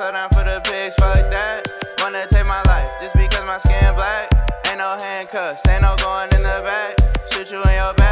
slow down for the pigs, fuck that. Wanna take my life just because my skin black. Ain't no handcuffs, ain't no going in the back. Shoot you in your back,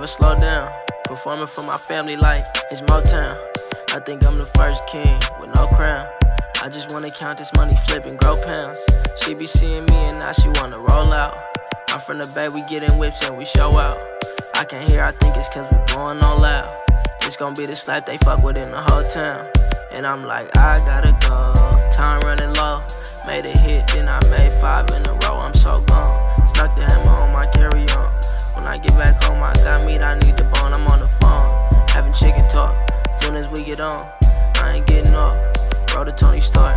never slow down. Performing for my family like it's Motown. I think I'm the first king with no crown. I just wanna count this money, flip and grow pounds. She be seeing me and now she wanna roll out. I'm from the bay, we get in whips and we show out. I can hear, I think it's cause we blowing all loud. It's gonna be the slap they fuck with in the whole town. And I'm like, I gotta go. Time running low. Made a hit, then I made five in a row. I'm so gone. We get on, I ain't getting off. Bro, the Tony Stark,